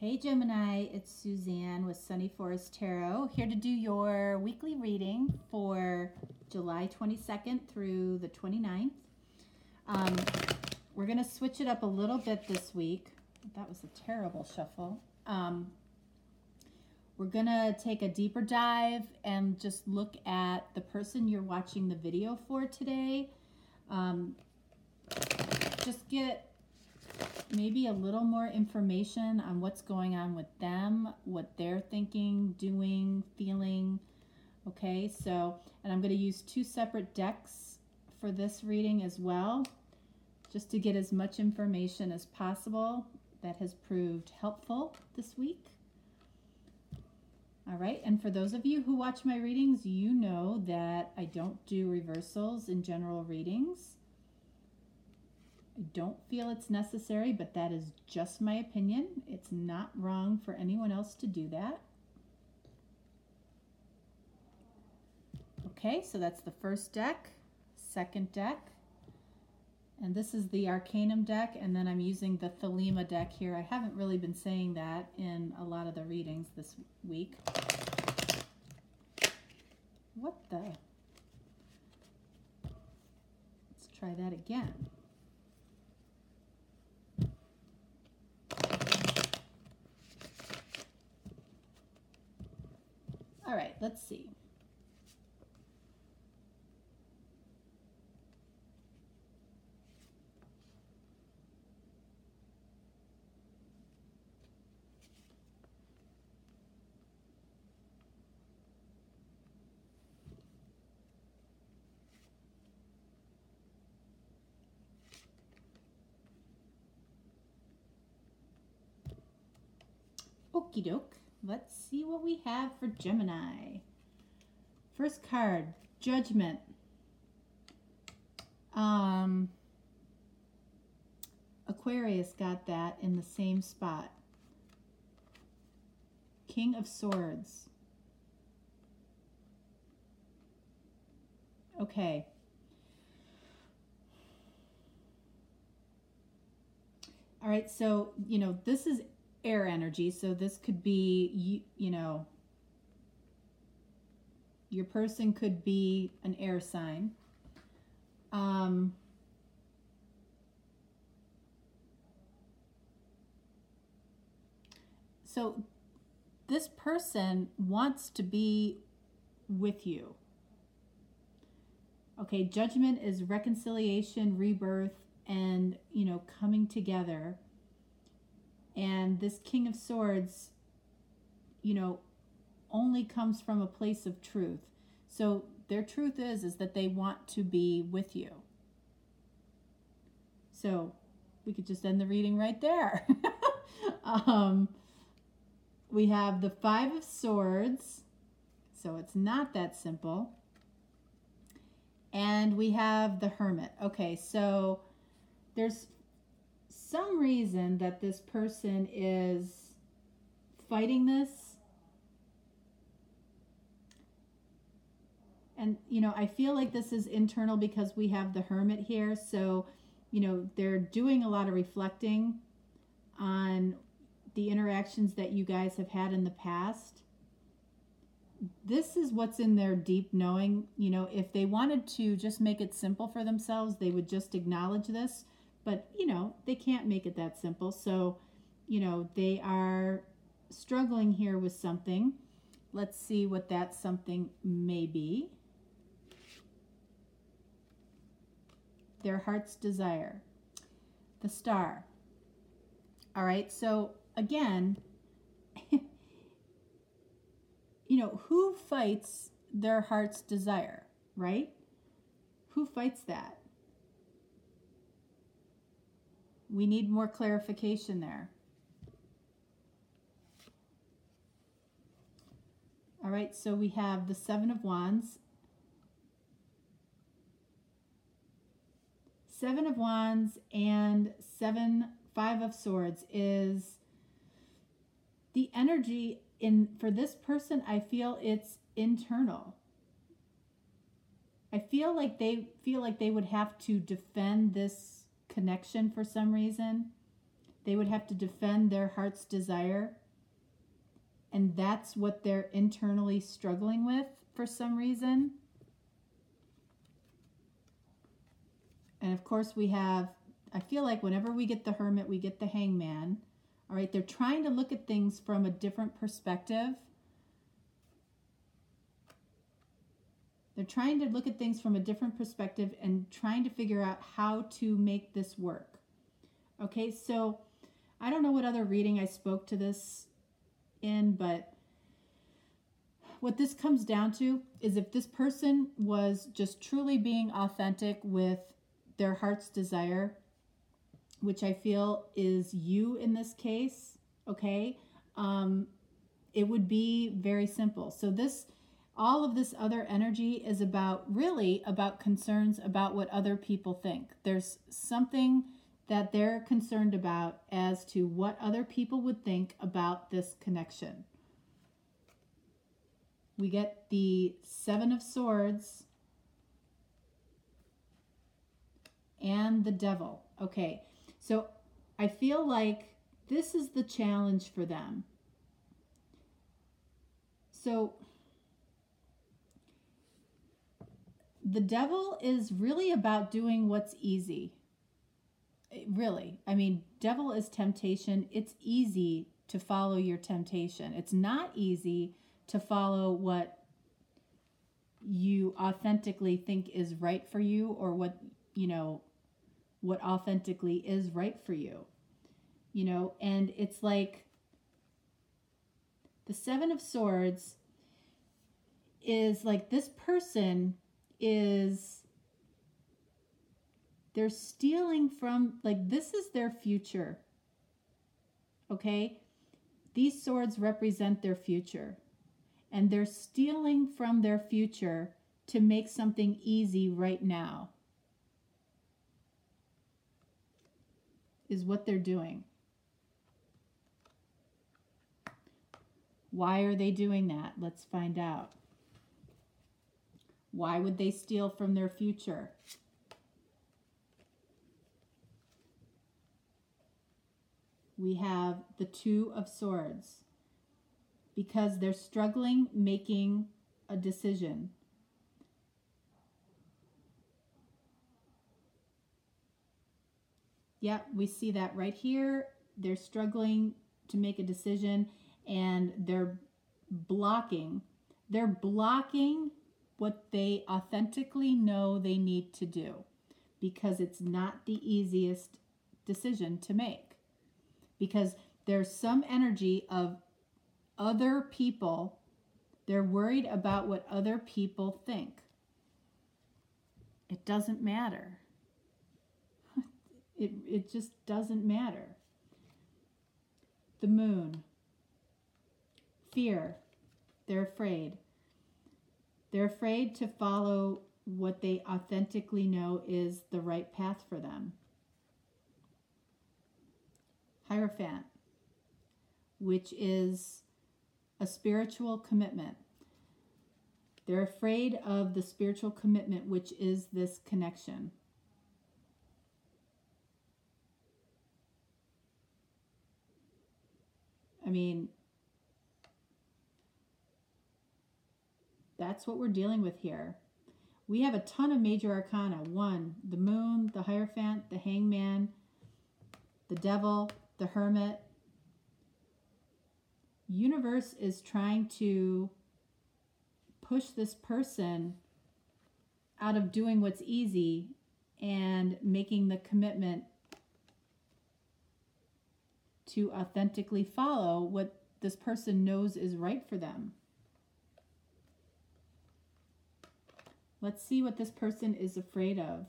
Hey Gemini, it's Suzanne with Sunny Forest Tarot here to do your weekly reading for July 22nd through the 29th. Um, we're going to switch it up a little bit this week. That was a terrible shuffle. Um, we're going to take a deeper dive and just look at the person you're watching the video for today. Um, just get maybe a little more information on what's going on with them, what they're thinking, doing, feeling. Okay, so, and I'm going to use two separate decks for this reading as well, just to get as much information as possible that has proved helpful this week. All right, and for those of you who watch my readings, you know that I don't do reversals in general readings. Don't feel it's necessary, but that is just my opinion. It's not wrong for anyone else to do that. Okay, so that's the first deck, second deck, and this is the Arcanum deck, and then I'm using the Thelema deck here. I haven't really been saying that in a lot of the readings this week. What the? Let's try that again. All right, let's see. Okie doke. Let's see what we have for Gemini. First card, Judgment. Um, Aquarius got that in the same spot. King of Swords. Okay. All right, so, you know, this is air energy. So this could be, you, you know, your person could be an air sign. Um, so this person wants to be with you. Okay, judgment is reconciliation, rebirth, and, you know, coming together and this King of Swords, you know, only comes from a place of truth. So their truth is is that they want to be with you. So we could just end the reading right there. um, we have the Five of Swords, so it's not that simple. And we have the Hermit. Okay, so there's some reason that this person is fighting this. And, you know, I feel like this is internal because we have the hermit here. So, you know, they're doing a lot of reflecting on the interactions that you guys have had in the past. This is what's in their deep knowing. You know, if they wanted to just make it simple for themselves, they would just acknowledge this. But, you know, they can't make it that simple. So, you know, they are struggling here with something. Let's see what that something may be. Their heart's desire. The star. All right, so again, you know, who fights their heart's desire, right? Who fights that? We need more clarification there. All right, so we have the Seven of Wands. Seven of Wands and Seven, Five of Swords is the energy in for this person, I feel it's internal. I feel like they feel like they would have to defend this connection for some reason. They would have to defend their heart's desire. And that's what they're internally struggling with for some reason. And of course, we have, I feel like whenever we get the hermit, we get the hangman. All right, they're trying to look at things from a different perspective. They're trying to look at things from a different perspective and trying to figure out how to make this work. Okay, so I don't know what other reading I spoke to this in, but what this comes down to is if this person was just truly being authentic with their heart's desire, which I feel is you in this case, okay, um, it would be very simple. So, this, all of this other energy is about really about concerns about what other people think. There's something that they're concerned about as to what other people would think about this connection. We get the Seven of Swords and the Devil. Okay, so I feel like this is the challenge for them. So the devil is really about doing what's easy. Really. I mean, devil is temptation. It's easy to follow your temptation. It's not easy to follow what you authentically think is right for you or what, you know, what authentically is right for you. You know, and it's like the 7 of swords is like this person is they're stealing from like this is their future. Okay? These swords represent their future. And they're stealing from their future to make something easy right now. is what they're doing. Why are they doing that? Let's find out. Why would they steal from their future? We have the Two of Swords because they're struggling making a decision. Yep, we see that right here. They're struggling to make a decision and they're blocking. They're blocking what they authentically know they need to do because it's not the easiest decision to make. Because there's some energy of other people, they're worried about what other people think. It doesn't matter. It, it just doesn't matter. The moon. Fear. They're afraid. They're afraid to follow what they authentically know is the right path for them. Hierophant, which is a spiritual commitment. They're afraid of the spiritual commitment, which is this connection. I mean, that's what we're dealing with here. We have a ton of major arcana. One, the moon, the Hierophant, the hangman, the devil, the hermit. Universe is trying to push this person out of doing what's easy and making the commitment to authentically follow what this person knows is right for them. Let's see what this person is afraid of.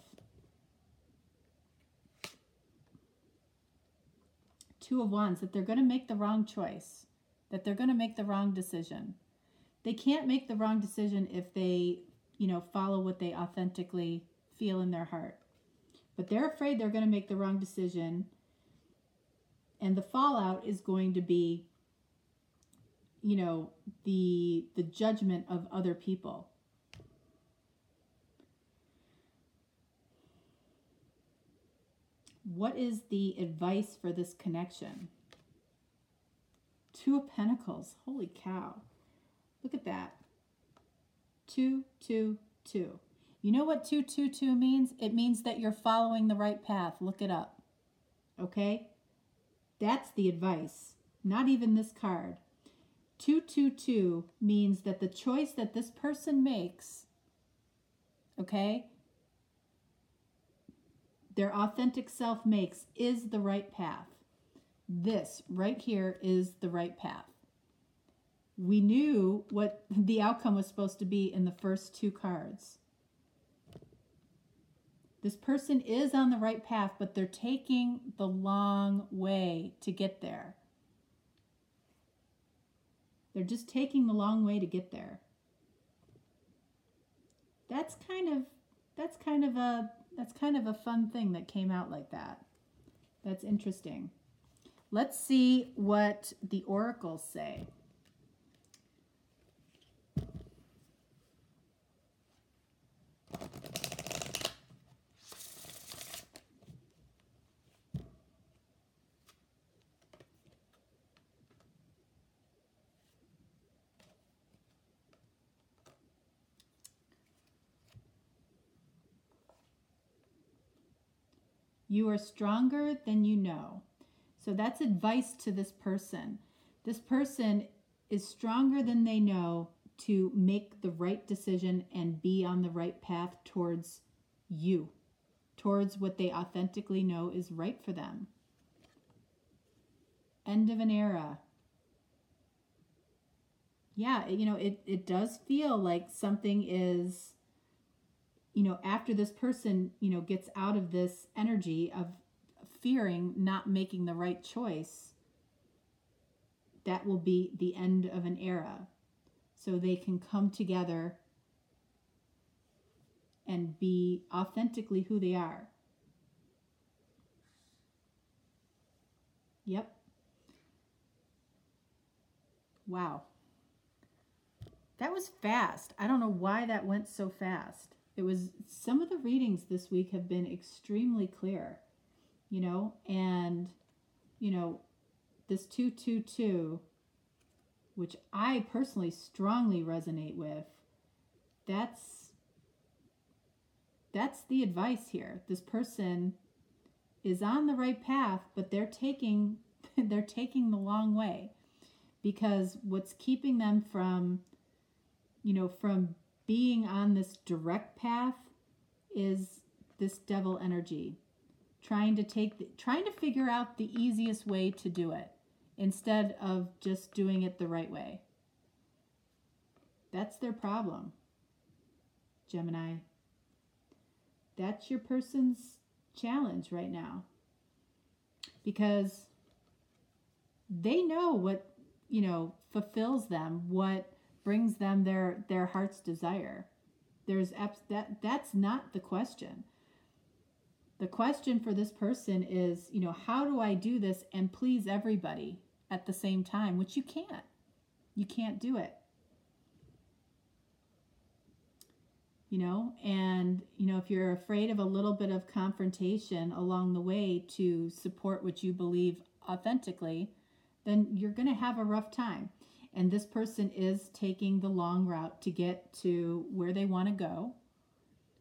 Two of Wands, that they're going to make the wrong choice, that they're going to make the wrong decision. They can't make the wrong decision if they, you know, follow what they authentically feel in their heart. But they're afraid they're going to make the wrong decision and the fallout is going to be you know the the judgment of other people What is the advice for this connection? Two of Pentacles. Holy cow. Look at that. Two, two, two. You know what 222 means? It means that you're following the right path. Look it up. Okay? That's the advice. Not even this card. 222 means that the choice that this person makes, okay, their authentic self makes is the right path. This right here is the right path. We knew what the outcome was supposed to be in the first two cards. This person is on the right path, but they're taking the long way to get there. They're just taking the long way to get there. That's kind of that's kind of a that's kind of a fun thing that came out like that. That's interesting. Let's see what the oracles say. You are stronger than you know. So that's advice to this person. This person is stronger than they know to make the right decision and be on the right path towards you, towards what they authentically know is right for them. End of an era. Yeah, you know, it, it does feel like something is you know, after this person, you know, gets out of this energy of fearing not making the right choice, that will be the end of an era. So they can come together and be authentically who they are. Yep. Wow. That was fast. I don't know why that went so fast it was some of the readings this week have been extremely clear, you know, and you know, this 222 which I personally strongly resonate with, that's that's the advice here. This person is on the right path, but they're taking they're taking the long way because what's keeping them from you know from being on this direct path is this devil energy trying to take the, trying to figure out the easiest way to do it instead of just doing it the right way. That's their problem gemini. That's your person's challenge right now because they know what you know fulfills them what brings them their their heart's desire. There's that that's not the question. The question for this person is you know how do i do this and please everybody at the same time which you can't. You can't do it. You know and you know if you're afraid of a little bit of confrontation along the way to support what you believe authentically then you're going to have a rough time and this person is taking the long route to get to where they want to go,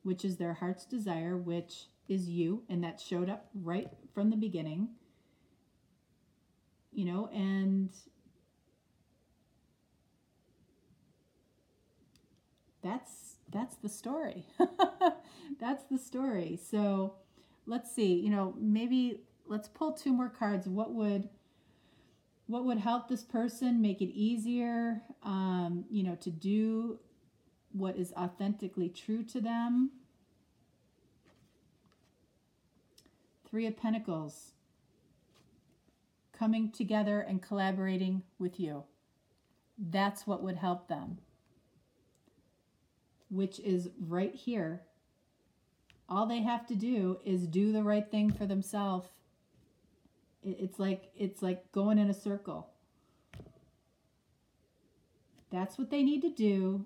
which is their heart's desire, which is you, and that showed up right from the beginning. You know, and that's that's the story. that's the story. So, let's see, you know, maybe let's pull two more cards. What would what would help this person make it easier um, you know to do what is authentically true to them? Three of pentacles. Coming together and collaborating with you. That's what would help them. Which is right here. All they have to do is do the right thing for themselves it's like it's like going in a circle. That's what they need to do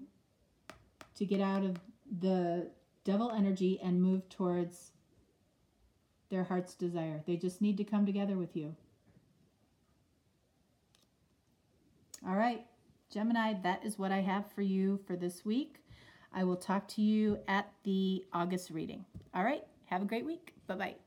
to get out of the devil energy and move towards their heart's desire. They just need to come together with you. All right, Gemini, that is what I have for you for this week. I will talk to you at the August reading. All right, have a great week. Bye bye.